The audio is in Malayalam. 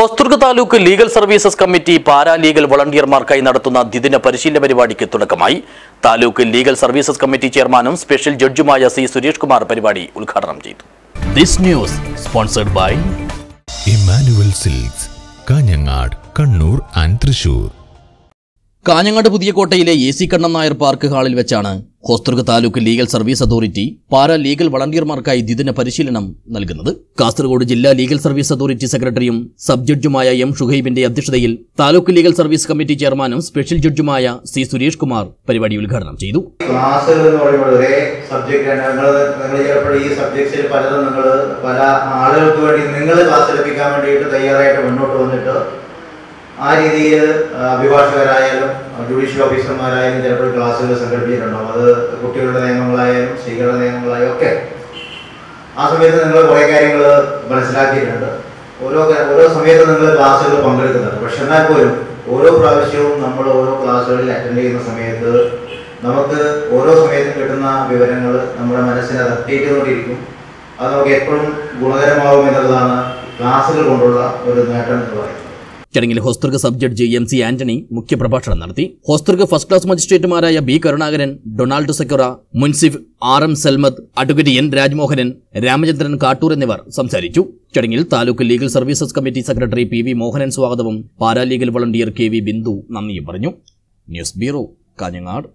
Hosdurg taluk legal services committee para legal വളണ്ടിയർമാർക്കായി നടത്തുന്ന ദ്വിദിന പരിശീലന പരിപാടിക്ക് തുടക്കമായി. താലൂക്ക് ലീഗൽ സർവീസസ് കമ്മിറ്റി ചെയർമാനും സ്പെഷ്യൽ ജഡ്ജുമായ സി സുരേഷ് കുമാർ പരിപാടി ഉദ്ഘാടനം ചെയ്തു. This news sponsored by Emmanuel Silks Kanhangad Kannur and Thrissur Kanhangad പുതിയകോട്ടയിലെ A C Kannan Nair park ഹാളിൽ വെച്ചാണ് Hosdurg taluk legal service authority para legal വളണ്ടിയർമാർക്കായി ദ്വിദിന പരിശീലനം നൽകുന്നത്. കാസർഗോഡ് ജില്ലാ ലീഗൽ സർവീസ് അതോറിറ്റി സെക്രട്ടറിയും സബ് ജഡ്ജുമായ എം ഷുഹൈബിന്റെ അധ്യക്ഷതയിൽ താലൂക്ക് ലീഗൽ സർവീസ് കമ്മിറ്റി ചെയർമാനും സ്പെഷ്യൽ ജഡ്ജുമായ സി സുരേഷ് കുമാർ പരിപാടി ഉദ്ഘാടനം ചെയ്തു. ക്ലാസ് എന്ന് പറയുമ്പോൾ ഒരേ സബ്ജക്റ്റ് നിങ്ങൾ നിങ്ങൾ ഈ സബ്ജക്റ്റിൽ പലതും നിങ്ങൾ പല ആളുകൾക്ക് വേണ്ടി നിങ്ങൾ ക്ലാസ് വേണ്ടിയിട്ട് തയ്യാറായിട്ട് മുന്നോട്ട് വന്നിട്ട് ആ രീതിയിൽ അഭിഭാഷകരായാലും ജുഡീഷ്യൽ ഓഫീസർമാരായാലും ചിലപ്പോൾ ക്ലാസ്സുകൾ സംഘടിപ്പിച്ചിട്ടുണ്ടാവും. അത് കുട്ടികളുടെ നിയമങ്ങളായാലും സ്ത്രീകളുടെ നിയമങ്ങളായാലും ഒക്കെ. ആ സമയത്ത് നിങ്ങൾ കുറേ കാര്യങ്ങൾ മനസ്സിലാക്കിയിട്ടുണ്ട്. ഓരോ ഓരോ സമയത്ത് നിങ്ങൾ ക്ലാസ്സുകൾ പങ്കെടുക്കുന്നുണ്ട്. പക്ഷെ എന്നാൽ പോലും ഓരോ പ്രാവശ്യവും നമ്മൾ ഓരോ ക്ലാസ്സുകളിൽ അറ്റൻഡ് ചെയ്യുന്ന സമയത്ത് നമുക്ക് ഓരോ സമയത്തും കിട്ടുന്ന വിവരങ്ങൾ നമ്മുടെ മനസ്സിനെ തട്ടിയിട്ടുകൊണ്ടിരിക്കും അത് നമുക്ക് എപ്പോഴും ഗുണകരമാകും എന്നുള്ളതാണ് ക്ലാസ്സുകൾ കൊണ്ടുള്ള ഒരു നേട്ടം എന്ന് പറയുന്നത്. ചടങ്ങിൽ Hosdurg sub judge M C Antony മുഖ്യപ്രഭാഷണം നടത്തി. Hosdurg first class മജിസ്ട്രേറ്റുമാരായ B Karunakaran Donald Sequeira munsif R M Salmad advocate N Rajmohanan Ramachandran Kattur എന്നിവർ സംസാരിച്ചു. ചടങ്ങിൽ taluk legal services committee secretary P V Mohanan സ്വാഗതവും paralegal volunteer K V Bindu നന്ദിയും പറഞ്ഞു. News bureau Kanhangad.